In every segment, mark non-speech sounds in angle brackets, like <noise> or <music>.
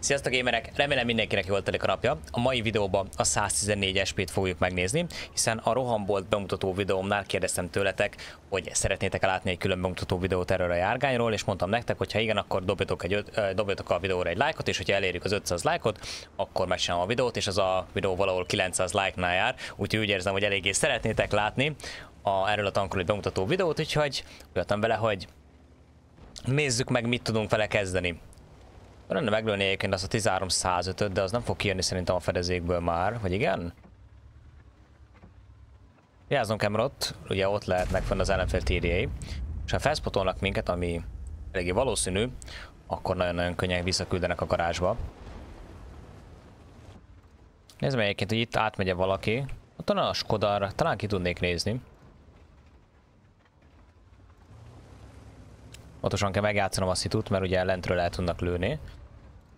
Sziasztok gamerek! Remélem mindenkinek jól telik a napja. A mai videóban a 114 SP-t fogjuk megnézni, hiszen a Rohambolt bemutató videómnál kérdeztem tőletek, hogy szeretnétek látni egy külön bemutató videót erről a járgányról, és mondtam nektek, hogy ha igen, akkor dobjatok, egy, dobjatok a videóra egy lájkot, és hogyha elérjük az 500 lájkot, akkor megcsinálom a videót, és az a videó valahol 900 lájknál jár, úgyhogy úgy érzem, hogy eléggé szeretnétek látni a, erről a tankról egy bemutató videót, úgyhogy jöttem vele, hogy nézzük meg, mit tudunk vele kezdeni. Lenne meglőni egyébként azt a 13105 de az nem fog kijönni szerintem a fedezékből már, vagy igen? Vigyázzon Camerot, ugye ott lehetnek fenn az ellenfél tírjei, és ha felspotolnak minket, ami eléggé valószínű, akkor nagyon-nagyon könnyen visszaküldenek a garázsba. Nézd meg egyébként, hogy itt átmegye valaki. Ott talán a Skodar, talán ki tudnék nézni. Pontosan kell megjátszanom a szitut, mert ugye lentről el tudnak lőni.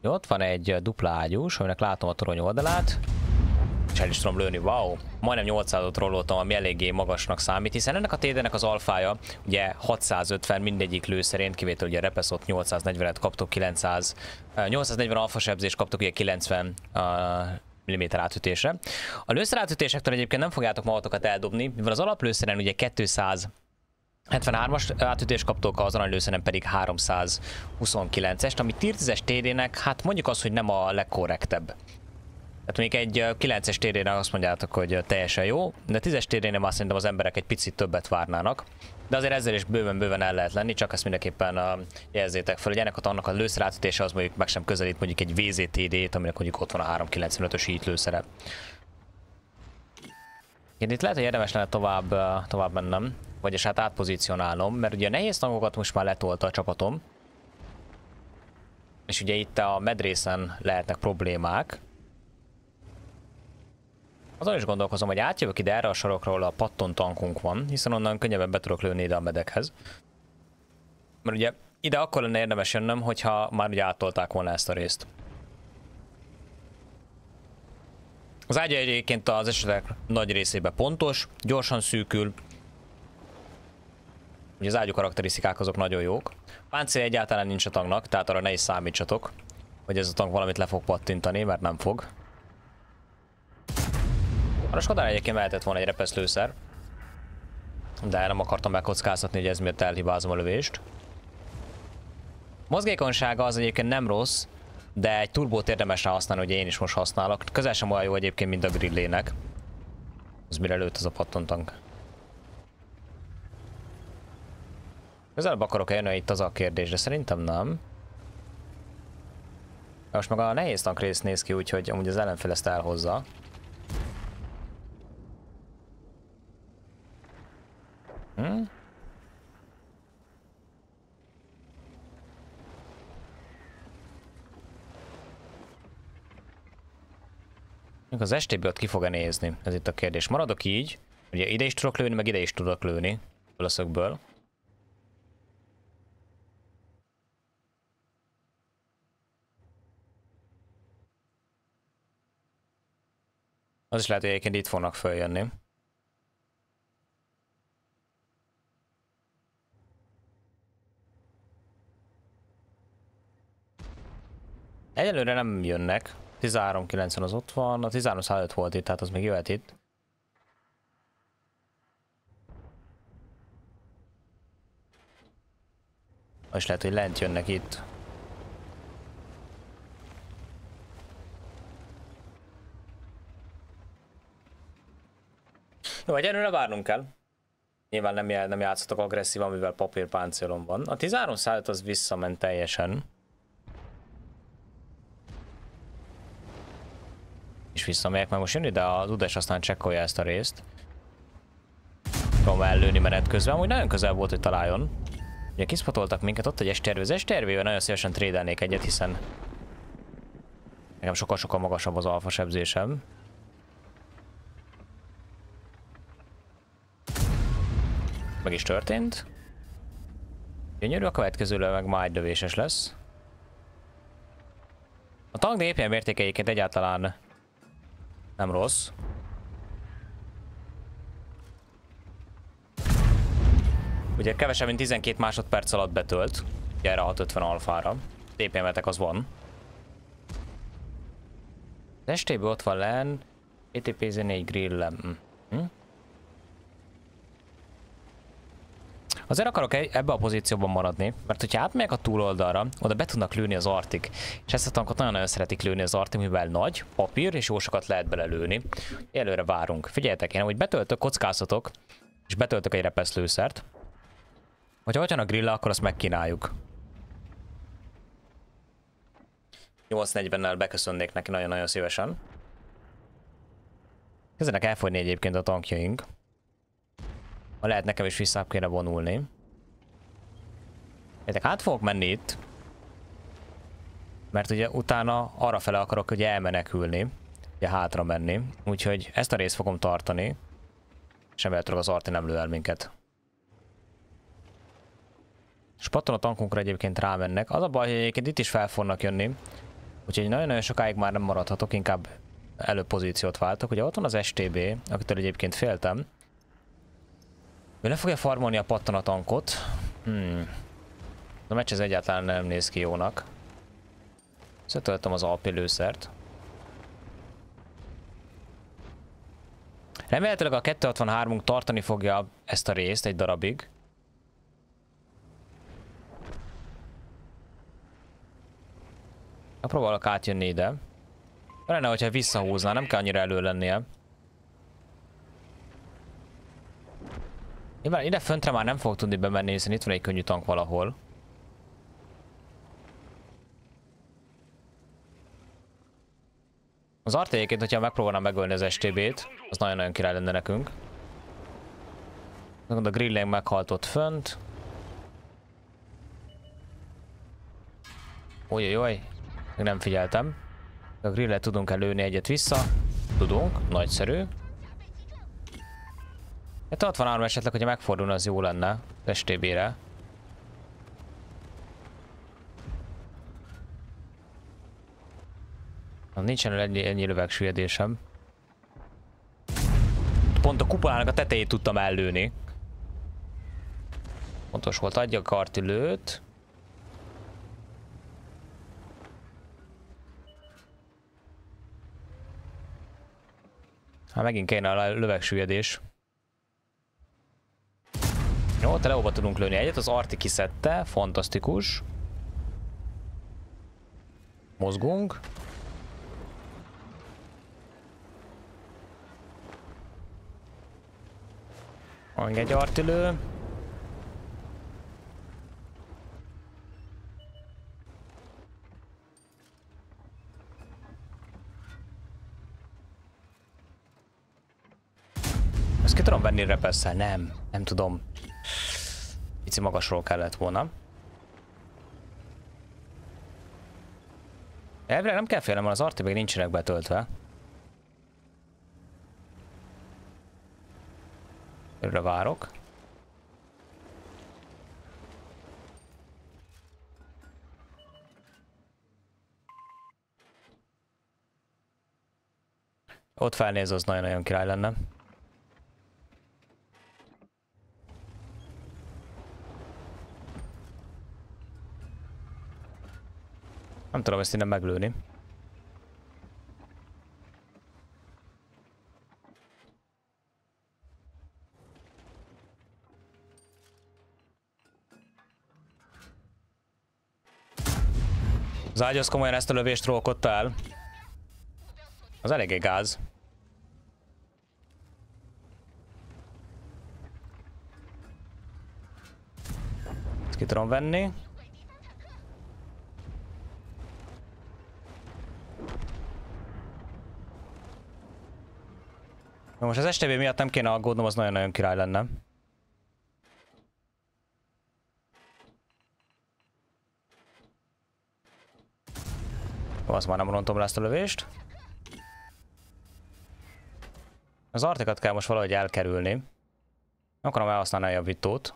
Jó, ott van egy dupla ágyús, aminek látom a torony oldalát. És el is tudom lőni, wow! Majdnem 800-ot rolloltam, ami eléggé magasnak számít, hiszen ennek a TD-nek az alfája ugye 650 mindegyik lő szerint, kivétel ugye repeszott 840-et kaptok 900, 840 alfa sebzést kaptok ugye 90 uh, mm átütésre. A lőszer átütésektől egyébként nem fogjátok magatokat eldobni, mivel az alaplőszeren ugye 200 73-as átütést kaptok, az aranylőszeren pedig 329-est, ami tier 10-es TD-nek, hát mondjuk az, hogy nem a legkorrektebb. Tehát még egy 9-es td azt mondjátok, hogy teljesen jó, de 10-es td már szerintem az emberek egy picit többet várnának. De azért ezzel is bőven-bőven el lehet lenni, csak ezt mindenképpen uh, jelzétek fel, hogy ennek a annak a lőszerátütése az mondjuk meg sem közelít mondjuk egy VZTD-t, aminek mondjuk ott van a 395-ös így lőszere. Én itt lehet, hogy érdemes lenne tovább, tovább mennem vagyis hát átpozícionálnom, mert ugye a nehéz tankokat most már letolta a csapatom, és ugye itt a medrészen lehetnek problémák. Azon is gondolkozom, hogy átjövök ide erre a sarokra, ahol a patton tankunk van, hiszen onnan könnyebben be tudok lőni ide a medekhez. Mert ugye ide akkor lenne érdemes jönnöm, hogyha már ugye áttolták volna ezt a részt. Az ágya egyébként az esetek nagy részében pontos, gyorsan szűkül, Ugye az ágyú karakterisztikák azok nagyon jók. Páncél egyáltalán nincs a tanknak, tehát arra ne is számítsatok, hogy ez a tank valamit le fog pattintani, mert nem fog. A Skodán egyébként mehetett volna egy repeszlőszer, de nem akartam megkockáztatni, hogy ez miatt elhibázom a lövést. Mozgékonysága az egyébként nem rossz, de egy turbót érdemes rá használni, hogy én is most használok. Közel sem olyan jó egyébként, mint a grillének. Az mire lőtt az a pattontank. Közelebb akarok-e jönni itt az a kérdés, de szerintem nem. Most meg a nehéz tank rész néz ki úgy, hogy amúgy az ellenfél ezt elhozza. Hm? Az STB ott ki fog -e nézni? Ez itt a kérdés. Maradok így. Ugye ide is tudok lőni, meg ide is tudok lőni. A szögből. Az is lehet, hogy egyébként itt fognak följönni. Egyelőre nem jönnek. 13.90 az ott van, a 13.105 volt itt, tehát az még jöhet itt. És lehet, hogy lent jönnek itt. Jó, egyelőre várnunk kell. Nyilván nem, nem játszatok agresszívan, mivel papírpáncélom van. A 13 szállat az visszament teljesen. És visszamegyek, mert most jön ide az Udes, aztán csekkolja ezt a részt. Tudom ellőni menet közben, amúgy nagyon közel volt, hogy találjon. Ugye kiszpatoltak minket, ott egy estervő. Az estervével nagyon szívesen trédelnék egyet, hiszen nekem sokkal-sokkal magasabb az alfa sebzésem. Meg is történt. Gyönyörű, a következő meg már egy lövéses lesz. A tank DPM mértékeiket egyáltalán nem rossz. Ugye kevesebb, mint 12 másodperc alatt betölt. Ugye erre 650 alfára. DPM-etek az van. STB ott van len, ETPZ 4 grillem. Hm? Azért akarok ebbe a pozícióban maradni, mert hogyha átmegyek a túloldalra, oda be tudnak lőni az artik. És ezt a tankot nagyon-nagyon szeretik lőni az artik, mivel nagy, papír, és jó sokat lehet belelőni. Előre várunk. Figyeljetek, én hogy betöltök, kockázatok, és betöltök egy repeszlőszert. Hogyha hogyan a grill, akkor azt megkínáljuk. 8.40-nel beköszönnék neki nagyon-nagyon szívesen. Kezdenek elfogyni egyébként a tankjaink. Ha lehet nekem is vissza kéne vonulni. Értek, át fogok menni itt. Mert ugye utána arra fele akarok ugye elmenekülni. Ugye hátra menni. Úgyhogy ezt a részt fogom tartani. És az arti nem lő el minket. Spatton a tankunkra egyébként rámennek. Az a baj, hogy egyébként itt is fel fognak jönni. Úgyhogy nagyon-nagyon sokáig már nem maradhatok, inkább előbb pozíciót váltok. Ugye ott van az STB, akitől egyébként féltem. Ő le fogja farmolni a pattanatankot. Hmm. A meccs ez egyáltalán nem néz ki jónak. Szötöltem az alpi lőszert. Remélhetőleg a 263-unk tartani fogja ezt a részt egy darabig. Próbálok átjönni ide. Lenne, hogyha visszahúzná, nem kell annyira elő lennie. Nyilván ide föntre már nem fog tudni bemenni, hiszen itt van egy könnyű tank valahol. Az artélyéként, hogyha megpróbálnám megölni az STB-t, az nagyon-nagyon király lenne nekünk. A grilling meghalt ott fönt. Ojjajjaj, még nem figyeltem. A grillet tudunk előni egyet vissza. Tudunk, nagyszerű. Hát 63 esetleg, hogyha megfordulna, az jó lenne. STB-re. Nincsen ennyi, ennyi lövegsüllyedésem. Pont a kupolának a tetejét tudtam ellőni. Pontos volt, adja a kartilőt. Hát megint kéne a lövegsüllyedés. Jó, teleóba tudunk lőni egyet, az Arti kiszedte, fantasztikus. Mozgunk. Van egy artilő. Ezt ki tudom venni repesszel? Nem. Nem tudom. Pici magasról kellett volna. Elvileg nem kell félnem, az arti még nincsenek betöltve. Örre várok. Ott felnéz, az nagyon-nagyon király lenne. Nem tudom ezt innen meglőni. Az ágy az komolyan ezt a lövést rólkodta el. Az eléggé gáz. Ezt ki tudom venni. Na most az STB miatt nem kéne aggódnom, az nagyon-nagyon király lenne. Azt már nem rontom le ezt a lövést. Az artikat kell most valahogy elkerülni. Akarom elhasználni a javítót.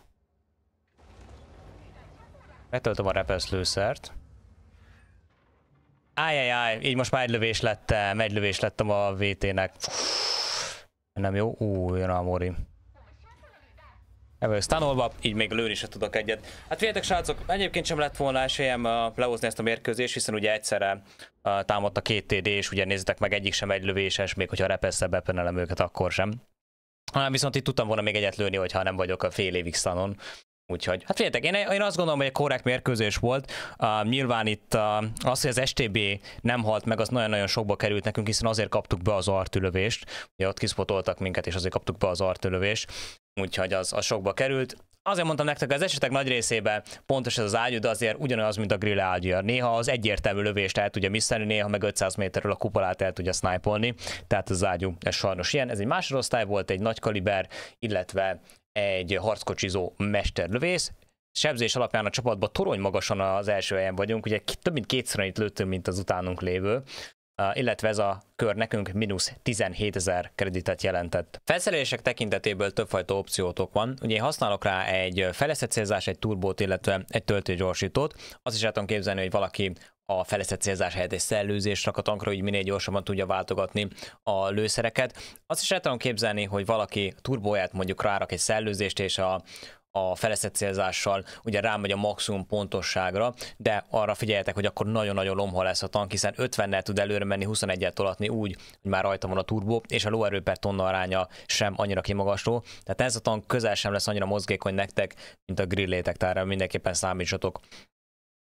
Betöltöm a repeszlőszert. Ájjájjáj, így most már egy lövés lettem, egy lövés lettem a VT-nek. Nem jó? Ú, jön a Mori. Ebből stanolva, így még lőni se tudok egyet. Hát figyeljetek srácok, egyébként sem lett volna esélyem uh, lehozni ezt a mérkőzést, hiszen ugye egyszerre uh, támadta két TD, és ugye nézzetek meg, egyik sem egy lövéses, még hogyha repesszel bepenelem őket, akkor sem. Hanem viszont itt tudtam volna még egyet lőni, hogyha nem vagyok a fél évig stanon. Úgyhogy, hát figyeljetek, én, én azt gondolom, hogy egy korrekt mérkőzés volt. Uh, nyilván itt uh, az, hogy az STB nem halt meg, az nagyon-nagyon sokba került nekünk, hiszen azért kaptuk be az artülövést. Ugye ott kiszpotoltak minket, és azért kaptuk be az artülövést. Úgyhogy az, az sokba került. Azért mondtam nektek, az esetek nagy részében pontos ez az ágyú, de azért ugyanaz, mint a grill ágyú. Néha az egyértelmű lövést el tudja misszelni, néha meg 500 méterről a kupolát el tudja snipe Tehát az ágyú, ez sajnos ilyen. Ez egy másodosztály volt, egy nagy kaliber, illetve egy harckocsizó mesterlövész, sebzés alapján a csapatban torony magasan az első helyen vagyunk, ugye több mint kétszer annyit lőttünk, mint az utánunk lévő, Uh, illetve ez a kör nekünk mínusz 17 ezer kreditet jelentett. Felszerelések tekintetéből többfajta opciótok van. Ugye én használok rá egy feleszett célzás, egy turbót, illetve egy töltőgyorsítót. Azt is el tudom képzelni, hogy valaki a feleszett célzás helyett egy szellőzést rak a tankra, hogy minél gyorsabban tudja váltogatni a lőszereket. Azt is el tudom képzelni, hogy valaki turbóját mondjuk rárak egy szellőzést, és a, a feleszett célzással ugye rámegy a maximum pontosságra, de arra figyeljetek, hogy akkor nagyon-nagyon lomha lesz a tank, hiszen 50-nel tud előre menni, 21-et tolatni úgy, hogy már rajta van a turbó, és a lóerő per tonna aránya sem annyira kimagasló. Tehát ez a tank közel sem lesz annyira mozgékony nektek, mint a grillétek, tehát mindenképpen számítsatok.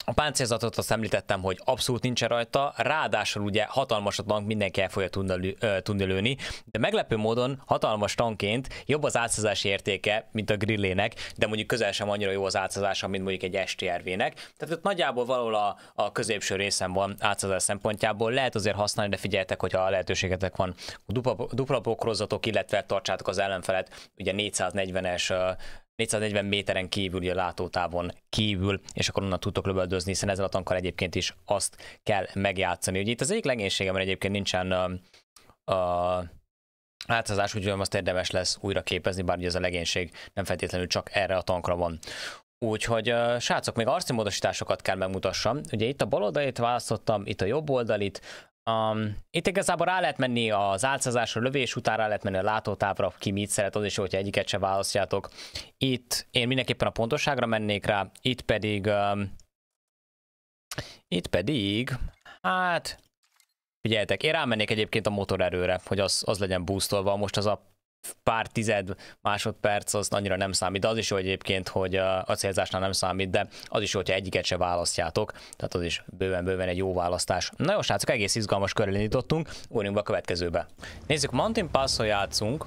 A páncélzatot azt említettem, hogy abszolút nincs rajta, ráadásul ugye hatalmas a tank, mindenki el fogja tudni, tudni lőni, de meglepő módon hatalmas tankként jobb az átszázási értéke, mint a grillének, de mondjuk közel sem annyira jó az átszázása, mint mondjuk egy STRV-nek. Tehát ott nagyjából valahol a, a középső részen van átszázás szempontjából, lehet azért használni, de figyeljetek, hogyha a lehetőségetek van dupla, dupla pokrozatok, illetve tartsátok az ellenfelet, ugye 440-es 440 méteren kívül, ugye látótávon kívül, és akkor onnan tudtok lövöldözni, hiszen ezzel a tankkal egyébként is azt kell megjátszani. Ugye itt az egyik legénységem, mert egyébként nincsen uh, uh, átszázás, úgyhogy azt érdemes lesz újra képezni, bár ugye ez a legénység nem feltétlenül csak erre a tankra van. Úgyhogy srácok, még arci módosításokat kell megmutassam. Ugye itt a bal oldalit választottam, itt a jobb oldalit, Um, itt igazából rá lehet menni az álcázásra, lövés után rá lehet menni a látótávra, ki mit szeret, az is, hogyha egyiket se választjátok. Itt én mindenképpen a pontosságra mennék rá, itt pedig, um, itt pedig, hát, figyeljetek, én rámennék egyébként a motorerőre, hogy az, az legyen boostolva, most az a pár tized másodperc az annyira nem számít, de az is jó egyébként, hogy a célzásnál nem számít, de az is jó, hogyha egyiket se választjátok, tehát az is bőven-bőven egy jó választás. Na jó, srácok, egész izgalmas körül indítottunk, ugorjunk be a következőbe. Nézzük, Mountain pass játszunk.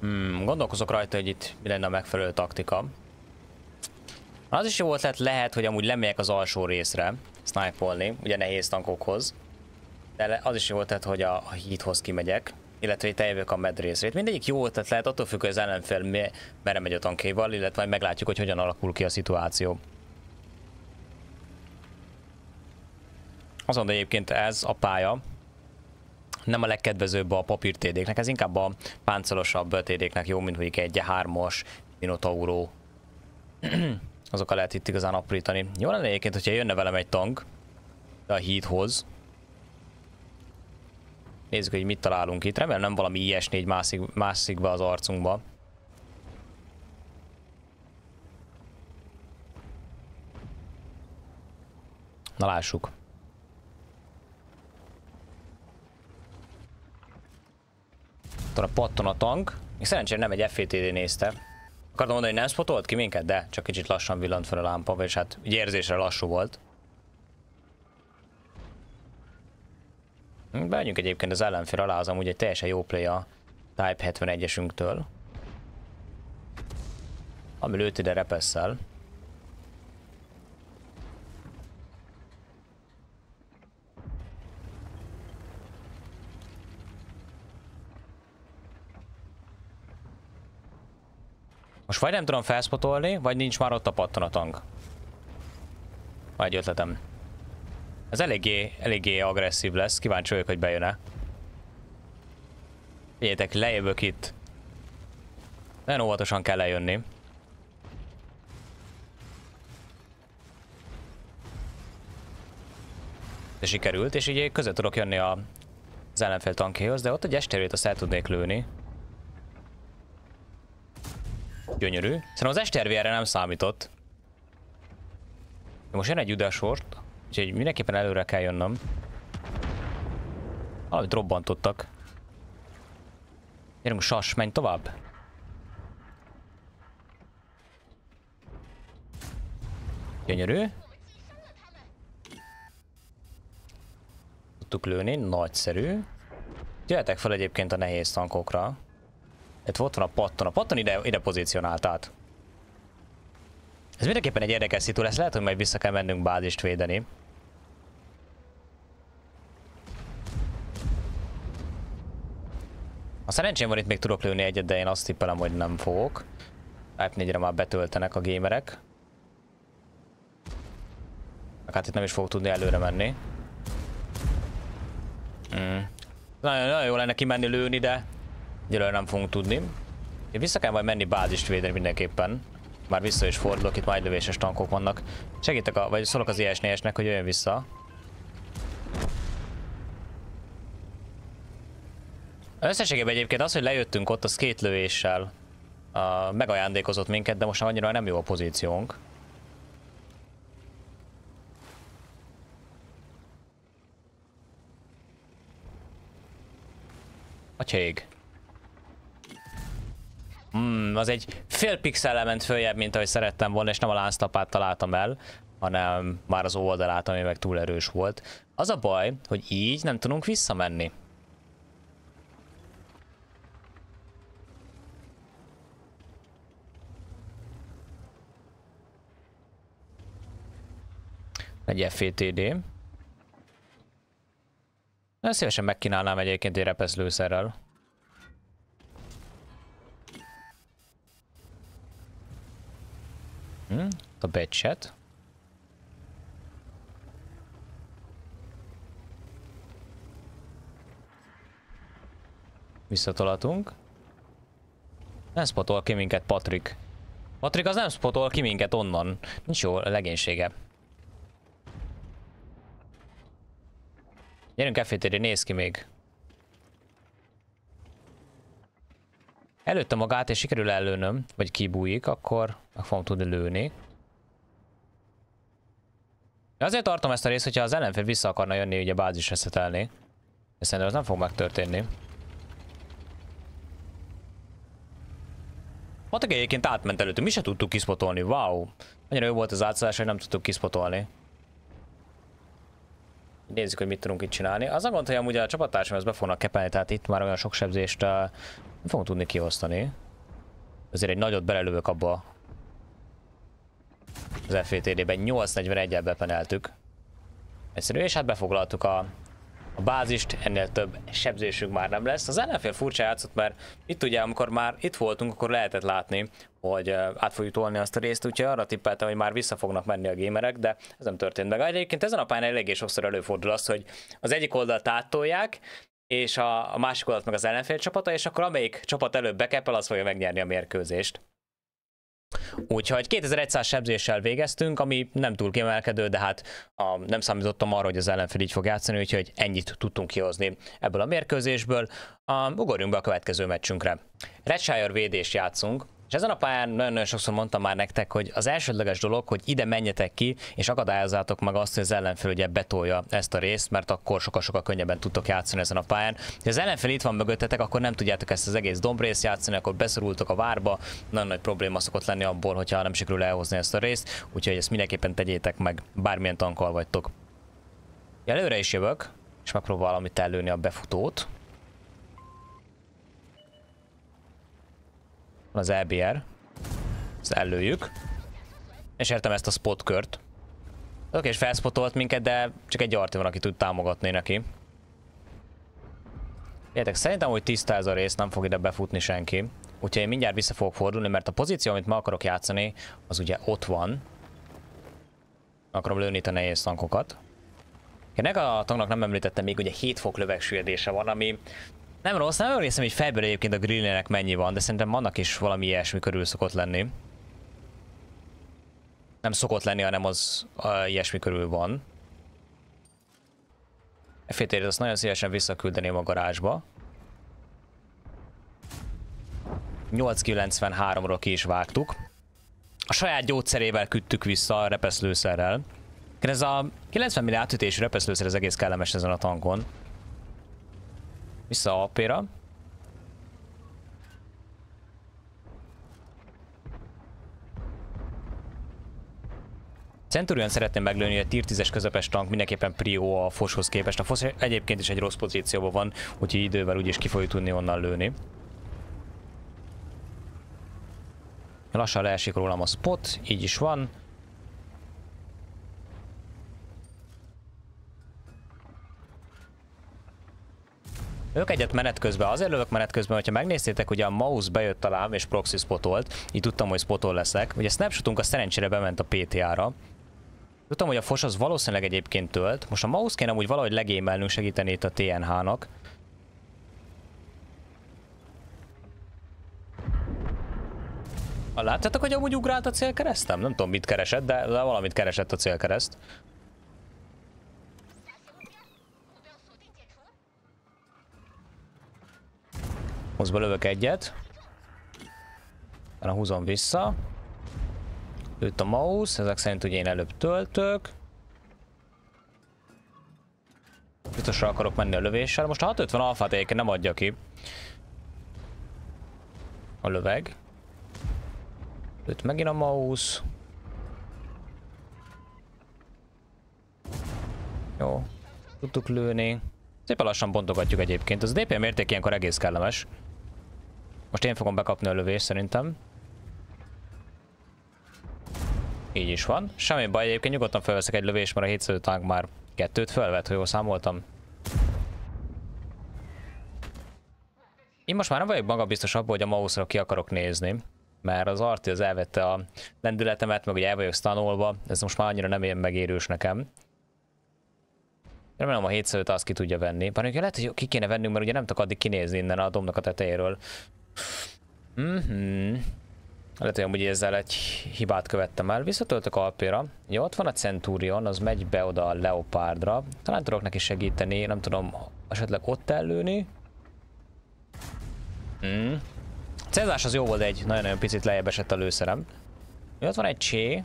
Hmm, gondolkozok rajta, hogy itt mi lenne a megfelelő taktika. Az is jó ötlet lehet, hogy amúgy lemegyek az alsó részre, snipe ugye nehéz tankokhoz. De az is jó ötlet, hogy a, a híthoz kimegyek illetve itt eljövök a medrészrét. Mindegyik jó ötlet lehet, attól függ, hogy az ellenfél merre megy a tankéval, illetve meglátjuk, hogy hogyan alakul ki a szituáció. Azon, de egyébként ez a pálya nem a legkedvezőbb a papír TD-knek, ez inkább a páncolosabb TD-knek jó, mint mondjuk egy 3-as Minotauro. <clears throat> Azokkal lehet itt igazán aprítani. Jó lenne egyébként, hogyha jönne velem egy tank a hídhoz, Nézzük, hogy mit találunk itt. Remélem nem valami IS-4 mászik, mászik be az arcunkba. Na lássuk. Ott a patton a tank. Még szerencsére nem egy FTD nézte. Akartam mondani, hogy nem spotolt ki minket, de csak kicsit lassan villant fel a lámpa, és hát ugye érzésre lassú volt. Beadjunk egyébként az ellenfél alá, az amúgy egy teljesen jó play a Type 71-esünktől. Ami lőtt ide repesszel. Most vagy nem tudom felspotolni, vagy nincs már ott a pattanatang. Vagy ötletem. Ez eléggé, eléggé agresszív lesz, kíváncsi vagyok, hogy bejön-e. Figyeljetek, lejövök itt. Nagyon óvatosan kell lejönni. De sikerült, és így között tudok jönni a, az ellenfél tankéhoz, de ott egy esterőt azt el tudnék lőni. Gyönyörű. Szerintem az STRV erre nem számított. De most jön egy udasort, úgyhogy mindenképpen előre kell jönnöm. Valamit robbantottak. Gyerünk, sas, menj tovább. Gyönyörű. Tudtuk lőni, nagyszerű. Jöhetek fel egyébként a nehéz tankokra. Itt volt van a patton. A patton ide, ide pozícionált át. Ez mindenképpen egy érdekes szitu lesz. Lehet, hogy majd vissza kell mennünk bázist védeni. A szerencsém van itt még tudok lőni egyet, de én azt tippelem, hogy nem fogok. Type 4-re már betöltenek a gamerek. Hát itt nem is fog tudni előre menni. Mm. Nagyon, nagyon jó lenne kimenni lőni, de egyelőre nem fogunk tudni. Én vissza kell majd menni bázist védeni mindenképpen. Már vissza is fordulok, itt majd lövéses tankok vannak. Segítek, a, vagy szólok az is nek hogy jöjjön vissza. Összességében egyébként az, hogy lejöttünk ott, az két lövéssel uh, megajándékozott minket, de most már annyira nem jó a pozíciónk. Atyég. Hmm, az egy fél pixel ment följebb, mint ahogy szerettem volna, és nem a lánclapát találtam el, hanem már az oldalát, ami meg túl erős volt. Az a baj, hogy így nem tudunk visszamenni. Egy FTD. Nagyon szívesen megkínálnám egyébként egy repeszlőszerrel. Hm, a becset. Visszatolatunk. Nem spotol ki minket Patrik. Patrik az nem spotol ki minket onnan. Nincs jó legénysége. Gyerünk cafetéri, néz ki még. Előtte magát és sikerül ellőnöm, vagy kibújik, akkor meg fogom tudni lőni. Azért tartom ezt a részt, hogyha az ellenfél vissza akarna jönni, ugye bázis eszetelni. De szerintem ez nem fog megtörténni. Matek egyébként átment előttünk, mi se tudtuk kiszpotolni, wow! Annyira jó volt az átszállás, hogy nem tudtuk kiszpotolni. Nézzük, hogy mit tudunk itt csinálni. Az a gond, hogy amúgy a csapattársam ezt be fognak kepelni, tehát itt már olyan sok sebzést uh, nem fogunk tudni kiosztani. Azért egy nagyot belelövök abba az FVTD-ben. 841-el bepeneltük. Egyszerű, és hát befoglaltuk a a bázist, ennél több sebzésünk már nem lesz. Az ellenfél furcsa játszott, mert itt ugye, amikor már itt voltunk, akkor lehetett látni, hogy át fogjuk tolni azt a részt, úgyhogy arra tippeltem, hogy már vissza fognak menni a gamerek, de ez nem történt meg. Egyébként ezen a pályán eléggé sokszor előfordul az, hogy az egyik oldalt áttolják, és a, a másik oldalt meg az ellenfél csapata, és akkor amelyik csapat előbb bekepel, az fogja megnyerni a mérkőzést. Úgyhogy 2100 sebzéssel végeztünk, ami nem túl kiemelkedő, de hát a, nem számítottam arra, hogy az ellenfél így fog játszani, úgyhogy ennyit tudtunk kihozni ebből a mérkőzésből. A, ugorjunk be a következő meccsünkre. Redshire védés játszunk, és ezen a pályán nagyon-nagyon sokszor mondtam már nektek, hogy az elsődleges dolog, hogy ide menjetek ki, és akadályozzátok meg azt, hogy az ellenfél ugye betolja ezt a részt, mert akkor sokkal-sokkal könnyebben tudtok játszani ezen a pályán. Ha az ellenfél itt van mögöttetek, akkor nem tudjátok ezt az egész dombrészt játszani, akkor beszorultok a várba, nagyon nagy probléma szokott lenni abból, hogyha nem sikerül elhozni ezt a részt, úgyhogy ezt mindenképpen tegyétek meg, bármilyen tankkal vagytok. Előre is jövök, és megpróbálom itt előni a befutót. Az EBR. Ezt ellőjük. És értem ezt a spotkört. Oké, és felspotolt minket, de csak egy arti van, aki tud támogatni neki. Értek, szerintem, hogy tiszta ez a rész, nem fog ide befutni senki. Úgyhogy én mindjárt vissza fogok fordulni, mert a pozíció, amit ma akarok játszani, az ugye ott van. Akarom lőni a nehéz tankokat. Ennek a tanknak nem említettem még, ugye 7 fok lövegsüllyedése van, ami nem rossz, nem emlékszem, hogy fejből egyébként a grillnek mennyi van, de szerintem vannak is valami ilyesmi körül szokott lenni. Nem szokott lenni, hanem az uh, ilyesmi körül van. Effétérét azt nagyon szívesen visszaküldeném a garázsba. 893-ról ki is vágtuk. A saját gyógyszerével küldtük vissza a repeszlőszerrel. Ez a 90 milliárd átütésű repeszlőszer az egész kellemes ezen a tankon. Vissza a apéra. Centurion szeretném meglőni, hogy a tier 10-es közepes tank mindenképpen prio a Foshoz képest. A Fosz egyébként is egy rossz pozícióban van, úgyhogy idővel úgyis ki fogjuk tudni onnan lőni. Lassan leesik rólam a spot, így is van. Ők egyet menet közben, azért lövök menet közben, hogyha megnéztétek, ugye a mouse bejött talán és proxy spotolt, így tudtam, hogy spotol leszek. Ugye a snapshotunk a szerencsére bement a PTA-ra, Tudtam, hogy a fos az valószínűleg egyébként tölt. Most a mouse kéne úgy valahogy legémelnünk segíteni itt a TNH-nak. Láttátok, hogy amúgy ugrált a célkeresztem? Nem tudom, mit keresett, de valamit keresett a célkereszt. Most belövök egyet. Utána húzom vissza. Lőtt a mouse, ezek szerint ugye én előbb töltök. Biztosra akarok menni a lövéssel. Most a 650 alfát egyébként nem adja ki. A löveg. Lőtt megint a mouse. Jó. Tudtuk lőni. Szépen lassan bontogatjuk egyébként. Az DPM érték ilyenkor egész kellemes. Most én fogom bekapni a lövést szerintem. Így is van. Semmi baj, egyébként nyugodtan felveszek egy lövést, mert a 700 tank már kettőt felvett, ha jól számoltam. Én most már nem vagyok magabiztos abban, hogy a mouse-ra ki akarok nézni, mert az Arti az elvette a lendületemet, meg hogy el vagyok stanolva, ez most már annyira nem ilyen megérős nekem. Remélem a 705 azt ki tudja venni. Bár lehet, hogy ki kéne vennünk, mert ugye nem tudok addig kinézni innen a domnak a tetejéről. Mhm. Lehet, hogy amúgy ezzel egy hibát követtem el. Visszatöltök Alpéra. Jó, ott van a Centurion, az megy be oda a Leopardra. Talán tudok neki segíteni, nem tudom, esetleg ott ellőni. Hmm. Cezás az jó volt egy, nagyon-nagyon picit lejjebb esett a lőszerem. Jó, ott van egy csé.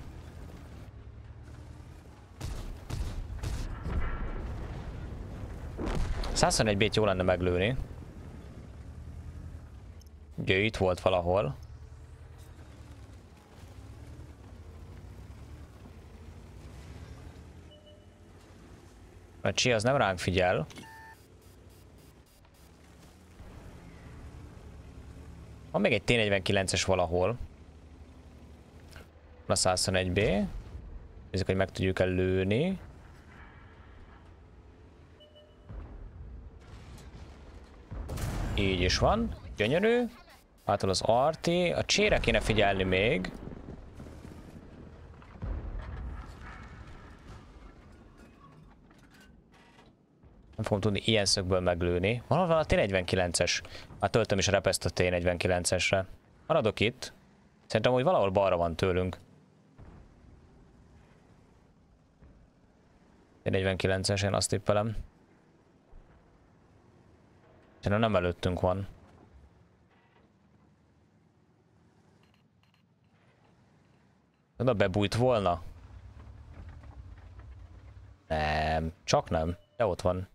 egy bét jó lenne meglőni. Ugye itt volt valahol. A Csi az nem ránk figyel. Van még egy T49-es valahol. A 121B. Nézzük, hogy meg tudjuk el lőni. Így is van. Gyönyörű. Hától az arti. A csére kéne figyelni még. Nem fogom tudni ilyen szögből meglőni. Van a T49-es. Már töltöm is repeszt a T49-esre. Maradok itt. Szerintem, hogy valahol balra van tőlünk. T49-es, én azt tippelem. Szerintem nem előttünk van. Oda bebújt volna? Nem, csak nem. De ott van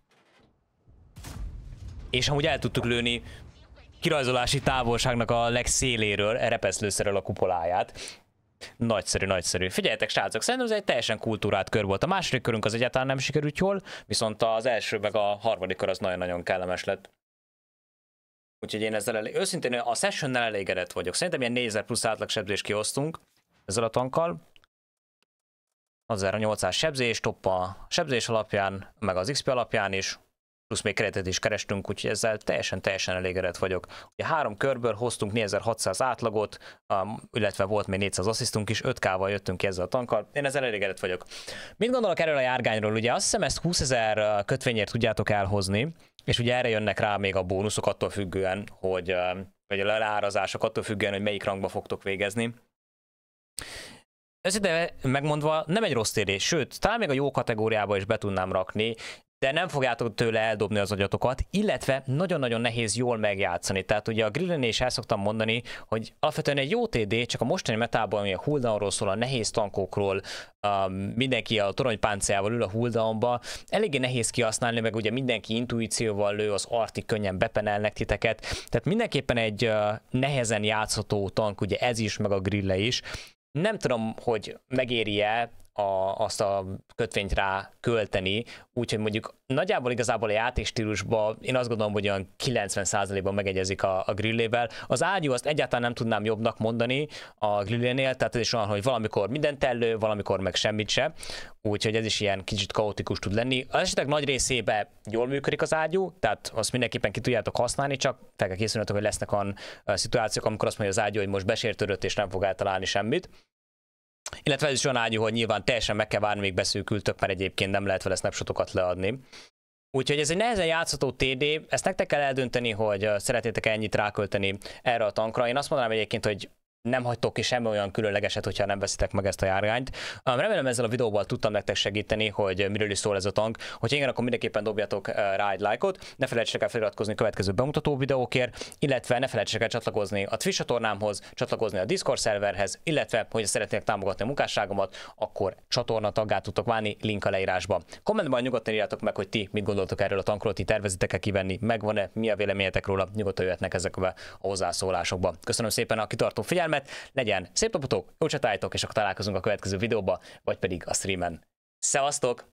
és amúgy el tudtuk lőni kirajzolási távolságnak a legszéléről, repeszlőszerrel a kupoláját. Nagyszerű, nagyszerű. Figyeljetek, srácok, szerintem ez egy teljesen kultúrát kör volt. A második körünk az egyáltalán nem sikerült jól, viszont az első meg a harmadik kör az nagyon-nagyon kellemes lett. Úgyhogy én ezzel elég... Őszintén a sessionnel elégedett vagyok. Szerintem ilyen 4000 plusz átlag sebzést kiosztunk ezzel a tankkal. Az a 800 sebzés, top a sebzés alapján, meg az XP alapján is plusz még keretet is kerestünk, úgyhogy ezzel teljesen-teljesen elégedett vagyok. Ugye három körből hoztunk 4600 átlagot, illetve volt még 400 asszisztunk is, 5K-val jöttünk ki ezzel a tankkal, én ezzel elégedett vagyok. Mit gondolok erről a járgányról? Ugye azt hiszem ezt 20 ezer kötvényért tudjátok elhozni, és ugye erre jönnek rá még a bónuszok attól függően, hogy, vagy a leárazások attól függően, hogy melyik rangba fogtok végezni. Ez ide megmondva nem egy rossz térés, sőt, talán még a jó kategóriába is be tudnám rakni, de nem fogjátok tőle eldobni az agyatokat, illetve nagyon-nagyon nehéz jól megjátszani. Tehát ugye a grillen is el szoktam mondani, hogy alapvetően egy jó TD, csak a mostani metában, ami a hulldownról szól, a nehéz tankokról, mindenki a toronypáncéjával ül a hulldownba, eléggé nehéz kihasználni, meg ugye mindenki intuícióval lő, az artik könnyen bepenelnek titeket, tehát mindenképpen egy uh, nehezen játszható tank, ugye ez is, meg a grille is, nem tudom, hogy megéri-e a, azt a kötvényt rá költeni, úgyhogy mondjuk nagyjából igazából a játékstílusban én azt gondolom, hogy olyan 90%-ban megegyezik a, a grillével. Az ágyú azt egyáltalán nem tudnám jobbnak mondani a grillénél, tehát ez is olyan, hogy valamikor mindent elő, valamikor meg semmit se, úgyhogy ez is ilyen kicsit kaotikus tud lenni. Az esetek nagy részében jól működik az ágyú, tehát azt mindenképpen ki tudjátok használni, csak fel kell készülnötök, hogy lesznek olyan szituációk, amikor azt mondja az ágyú, hogy most besértődött és nem fog eltalálni semmit. Illetve ez is olyan ágyú, hogy nyilván teljesen meg kell várni, még beszűkültök, mert egyébként nem lehet vele snapshotokat leadni. Úgyhogy ez egy nehezen játszható TD, ezt nektek kell eldönteni, hogy szeretnétek ennyit rákölteni erre a tankra. Én azt mondanám egyébként, hogy nem hagytok ki semmi olyan különlegeset, hogyha nem veszitek meg ezt a járgányt. Remélem ezzel a videóval tudtam nektek segíteni, hogy miről is szól ez a tank. Hogyha igen, akkor mindenképpen dobjatok rá egy lájkot, ne felejtsetek el feliratkozni a következő bemutató videókért, illetve ne felejtsetek el csatlakozni a Twitch csatornámhoz, csatlakozni a Discord szerverhez, illetve, hogy szeretnék támogatni a munkásságomat, akkor csatorna taggá tudtok válni, link a leírásban. Kommentben nyugodtan írjátok meg, hogy ti mit gondoltok erről a tankról, ti tervezitek-e kivenni, megvan-e, mi a véleményetek róla, nyugodtan jöhetnek ezekbe a hozzászólásokba. Köszönöm szépen a kitartó figyelmet, figyelmet, legyen szép napotok, jó csatájtok, és akkor találkozunk a következő videóba, vagy pedig a streamen. Szevasztok!